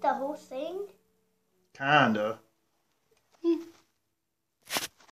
the whole thing? Kinda.